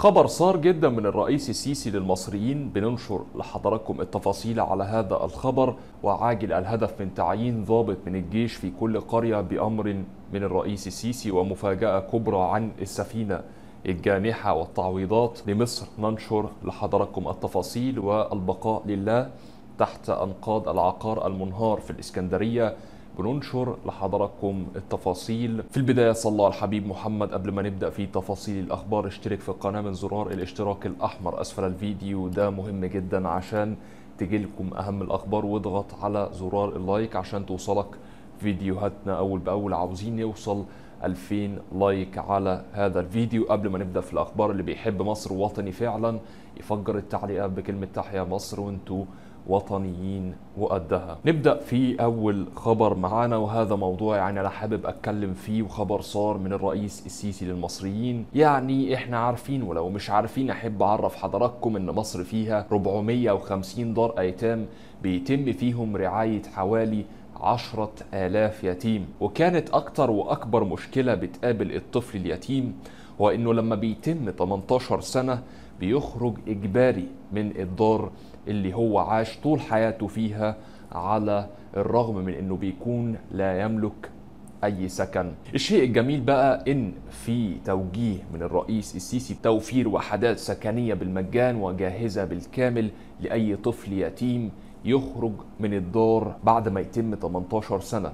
خبر صار جدا من الرئيس السيسي للمصريين بننشر لحضراتكم التفاصيل على هذا الخبر وعاجل الهدف من تعيين ضابط من الجيش في كل قرية بأمر من الرئيس السيسي ومفاجأة كبرى عن السفينة الجانحة والتعويضات لمصر. ننشر لحضراتكم التفاصيل والبقاء لله تحت أنقاض العقار المنهار في الإسكندرية. بننشر لحضراتكم التفاصيل. في البداية صلى على الحبيب محمد قبل ما نبدأ في تفاصيل الأخبار اشترك في القناة من زرار الاشتراك الأحمر. أسفل الفيديو ده مهم جدا عشان تجيلكم أهم الأخبار واضغط على زرار ال like عشان توصلك فيديوهاتنا أول بأول. عاوزين نوصل 2000 like على هذا الفيديو. قبل ما نبدأ في الأخبار اللي بيحب مصر وطني فعلا يفجر التعليقات بكلمة تحيا مصر وانتوا وطنيين وقدها نبدأ في أول خبر معانا وهذا موضوع يعني أنا حابب أتكلم فيه وخبر سار من الرئيس السيسي للمصريين. يعني إحنا عارفين ولو مش عارفين أحب أعرف حضراتكم إن مصر فيها 450 دار أيتام بيتم فيهم رعاية حوالي عشرة آلاف يتيم. وكانت أكتر وأكبر مشكلة بتقابل الطفل اليتيم هو إنه لما بيتم 18 سنة بيخرج إجباري من الدار اللي هو عاش طول حياته فيها على الرغم من إنه بيكون لا يملك أي سكن. الشيء الجميل بقى إن في توجيه من الرئيس السيسي توفير وحدات سكنية بالمجان وجاهزة بالكامل لأي طفل يتيم يخرج من الدار بعد ما يتم 18 سنة.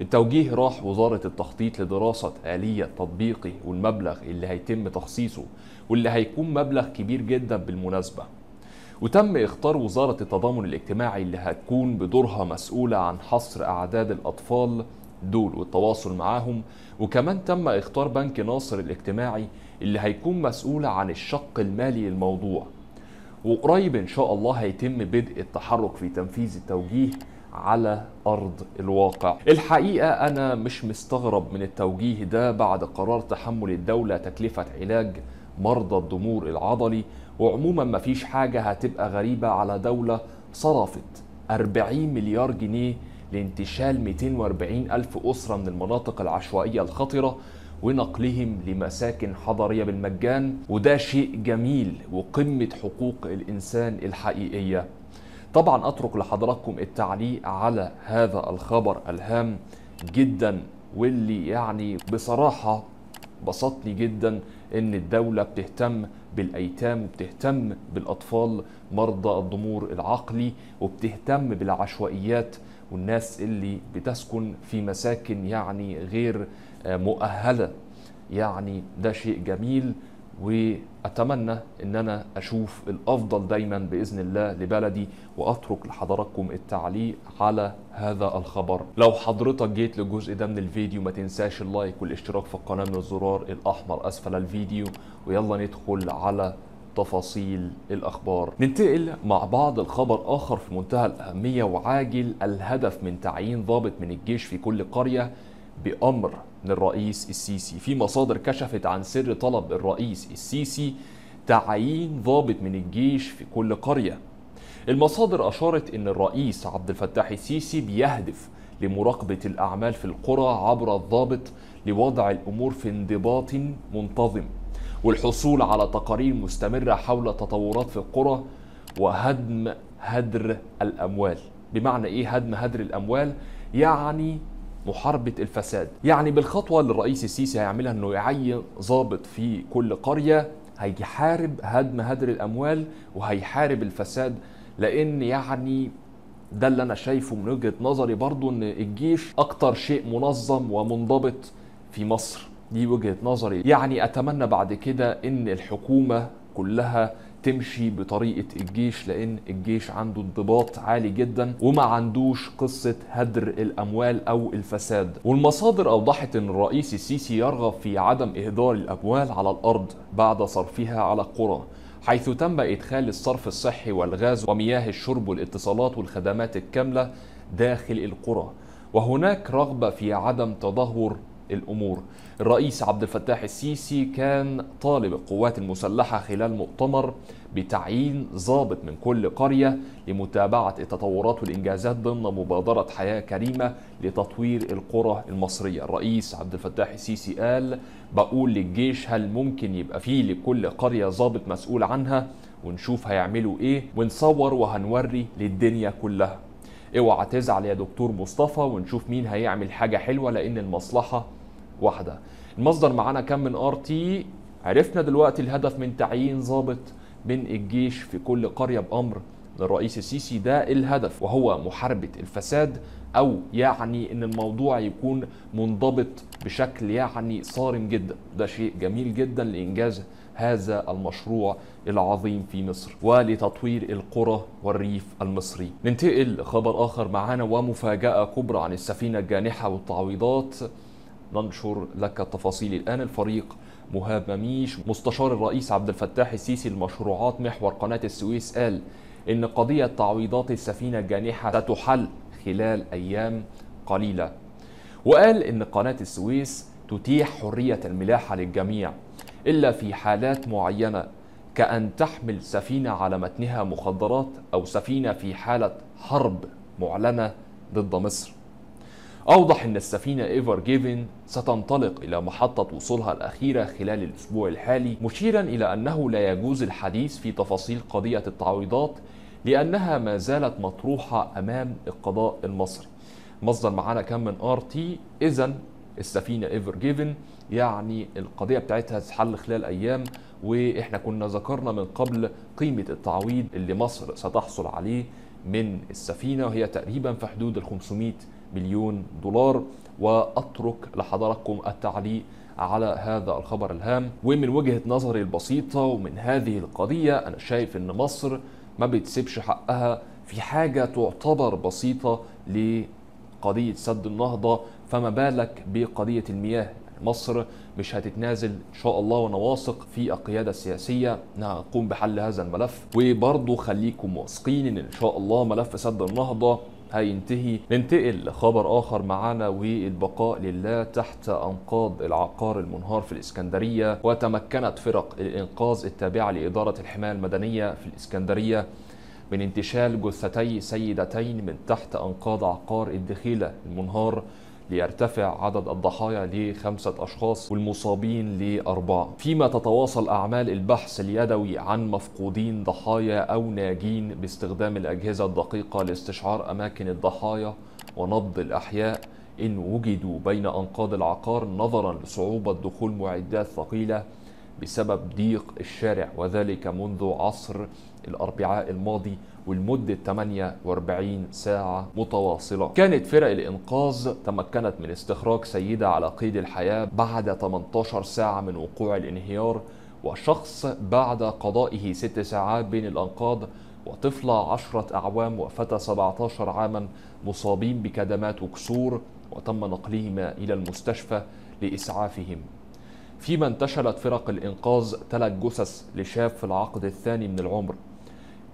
التوجيه راح وزارة التخطيط لدراسة آلية تطبيقه والمبلغ اللي هيتم تخصيصه واللي هيكون مبلغ كبير جدا بالمناسبة. وتم اختار وزارة التضامن الاجتماعي اللي هتكون بدورها مسؤولة عن حصر أعداد الأطفال دول والتواصل معاهم وكمان تم اختار بنك ناصر الاجتماعي اللي هيكون مسؤول عن الشق المالي للموضوع. وقريب إن شاء الله هيتم بدء التحرك في تنفيذ التوجيه على أرض الواقع. الحقيقة أنا مش مستغرب من التوجيه ده بعد قرار تحمل الدولة تكلفة علاج مرضى الضمور العضلي وعموما مفيش حاجة هتبقى غريبة على دولة صرفت 40 مليار جنيه لانتشال 240 ألف أسرة من المناطق العشوائية الخطرة ونقلهم لمساكن حضرية بالمجان وده شيء جميل وقمة حقوق الإنسان الحقيقية. طبعا أترك لحضراتكم التعليق على هذا الخبر الهام جدا واللي يعني بصراحة بسطني جدا إن الدولة بتهتم بالأيتام وبتهتم بالأطفال مرضى الضمور العقلي وبتهتم بالعشوائيات والناس اللي بتسكن في مساكن يعني غير مؤهلة. يعني ده شيء جميل وأتمنى ان أنا أشوف الأفضل دايما بإذن الله لبلدي وأترك لحضراتكم التعليق على هذا الخبر. لو حضرتك جيت للجزء ده من الفيديو ما تنساش اللايك والاشتراك في القناة من الزرار الأحمر أسفل الفيديو ويلا ندخل على تفاصيل الأخبار. ننتقل مع بعض الخبر آخر في منتهى الأهمية وعاجل الهدف من تعيين ضابط من الجيش في كل قرية بأمر من الرئيس السيسي. في مصادر كشفت عن سر طلب الرئيس السيسي تعيين ضابط من الجيش في كل قرية. المصادر أشارت أن الرئيس عبد الفتاح السيسي بيهدف لمراقبة الأعمال في القرى عبر الضابط لوضع الأمور في انضباط منتظم والحصول على تقارير مستمرة حول تطورات في القرى وهدم هدر الأموال. بمعنى إيه هدم هدر الأموال؟ يعني محاربة الفساد. يعني بالخطوة اللي الرئيس السيسي هيعملها إنه يعين ضابط في كل قرية هيحارب هدم هدر الأموال وهيحارب الفساد. لأن يعني ده اللي أنا شايفه من وجهة نظري برضو إن الجيش أكتر شيء منظم ومنضبط في مصر. دي وجهة نظري. يعني أتمنى بعد كده إن الحكومة كلها تمشي بطريقة الجيش لأن الجيش عنده انضباط عالي جدا وما عندوش قصة هدر الأموال أو الفساد. والمصادر أوضحت أن الرئيس السيسي يرغب في عدم إهدار الأموال على الأرض بعد صرفها على القرى حيث تم إدخال الصرف الصحي والغاز ومياه الشرب والاتصالات والخدمات الكاملة داخل القرى. وهناك رغبة في عدم تدهور الأمور. الرئيس عبد الفتاح السيسي كان طالب القوات المسلحة خلال مؤتمر بتعيين ضابط من كل قرية لمتابعة التطورات والإنجازات ضمن مبادرة حياة كريمة لتطوير القرى المصرية. الرئيس عبد الفتاح السيسي قال بقول للجيش هل ممكن يبقى فيه لكل قرية ضابط مسؤول عنها؟ ونشوف هيعملوا إيه ونصور وهنوري للدنيا كلها. اوعى تزعل يا دكتور مصطفى ونشوف مين هيعمل حاجة حلوة لأن المصلحة واحدة. المصدر معانا كان من RT عرفنا دلوقتي الهدف من تعيين ضابط من الجيش في كل قرية بأمر الرئيس السيسي. ده الهدف وهو محاربة الفساد أو يعني إن الموضوع يكون منضبط بشكل يعني صارم جدا. ده شيء جميل جدا لإنجاز هذا المشروع العظيم في مصر ولتطوير القرى والريف المصري. ننتقل لخبر آخر معانا ومفاجأة كبرى عن السفينة الجانحة والتعويضات. ننشر لك التفاصيل الآن. الفريق مهاب مميش مستشار الرئيس عبد الفتاح السيسي لمشروعات محور قناة السويس قال إن قضية تعويضات السفينة الجانحة ستحل خلال أيام قليلة. وقال إن قناة السويس تتيح حرية الملاحة للجميع إلا في حالات معينة كأن تحمل سفينة على متنها مخدرات أو سفينة في حالة حرب معلنة ضد مصر. أوضح أن السفينة إيفر جيفن ستنطلق إلى محطة وصولها الأخيرة خلال الأسبوع الحالي مشيرا إلى أنه لا يجوز الحديث في تفاصيل قضية التعويضات لأنها ما زالت مطروحة أمام القضاء المصري. مصدر معانا كان من RT. إذا السفينة إيفر جيفن يعني القضية بتاعتها تتحل خلال أيام وإحنا كنا ذكرنا من قبل قيمة التعويض اللي مصر ستحصل عليه من السفينة وهي تقريبا في حدود ال 500 مليون دولار. وأترك لحضراتكم التعليق على هذا الخبر الهام. ومن وجهة نظري البسيطة ومن هذه القضية أنا شايف أن مصر ما بتسيبش حقها في حاجة تعتبر بسيطة لقضية سد النهضة. فما بالك بقضية المياه مصر مش هتتنازل إن شاء الله وأنا واثق في القيادة السياسية. انها تقوم بحل هذا الملف. وبرضه خليكم واثقين ان إن شاء الله ملف سد النهضة هينتهي. ننتقل لخبر آخر معانا والبقاء لله تحت أنقاض العقار المنهار في الإسكندرية. وتمكنت فرق الإنقاذ التابعة لإدارة الحماية المدنية في الإسكندرية من انتشال جثتي سيدتين من تحت أنقاض عقار الدخيلة المنهار. ليرتفع عدد الضحايا لخمسة أشخاص والمصابين لأربعة. فيما تتواصل أعمال البحث اليدوي عن مفقودين ضحايا أو ناجين باستخدام الأجهزة الدقيقة لاستشعار أماكن الضحايا ونبض الأحياء إن وجدوا بين أنقاض العقار نظرا لصعوبة دخول معدات ثقيلة بسبب ضيق الشارع وذلك منذ عصر الأربعاء الماضي ولمدة 48 ساعة متواصلة. كانت فرق الإنقاذ تمكنت من استخراج سيدة على قيد الحياة بعد 18 ساعة من وقوع الانهيار وشخص بعد قضائه ست ساعات بين الأنقاض وطفلة عشرة أعوام وفتى 17 عاما مصابين بكدمات وكسور وتم نقلهما إلى المستشفى لإسعافهم. فيما انتشلت فرق الإنقاذ ثلاث جثث لشاب في العقد الثاني من العمر.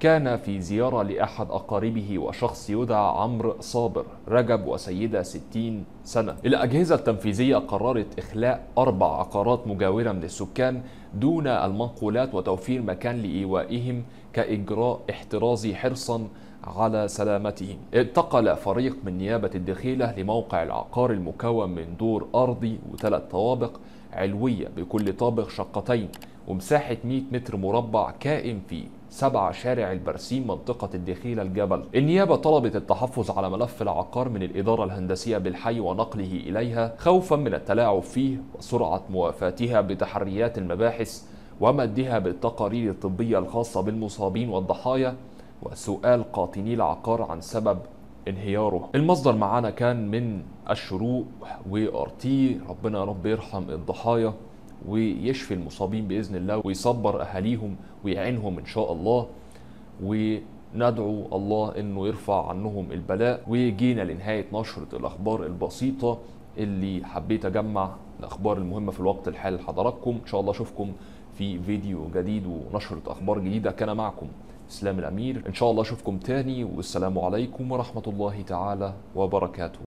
كان في زيارة لأحد أقاربه وشخص يدعى عمرو صابر رجب وسيدة 60 سنة. الأجهزة التنفيذية قررت إخلاء أربع عقارات مجاورة من السكان دون المنقولات وتوفير مكان لإيوائهم كإجراء احترازي حرصا على سلامتهم. انتقل فريق من نيابة الدخيلة لموقع العقار المكون من دور أرضي وثلاث طوابق علوية بكل طابق شقتين ومساحة 100 متر مربع كائن فيه سبعة شارع البرسيم منطقة الدخيلة الجبل. النيابة طلبت التحفظ على ملف العقار من الإدارة الهندسية بالحي ونقله إليها خوفا من التلاعب فيه وسرعة موافاتها بتحريات المباحث ومدها بالتقارير الطبية الخاصة بالمصابين والضحايا. وسؤال قاطني العقار عن سبب انهياره. المصدر معانا كان من الشروق وارتي ربنا يا رب يرحم الضحايا. ويشفي المصابين بإذن الله ويصبر أهاليهم ويعينهم إن شاء الله. وندعو الله إنه يرفع عنهم البلاء. وجينا لنهاية نشرة الأخبار البسيطة اللي حبيت أجمع الأخبار المهمة في الوقت الحالي لحضراتكم. إن شاء الله أشوفكم في فيديو جديد ونشرة أخبار جديدة. كان معكم إسلام الأمير. إن شاء الله أشوفكم تاني. والسلام عليكم ورحمة الله تعالى وبركاته.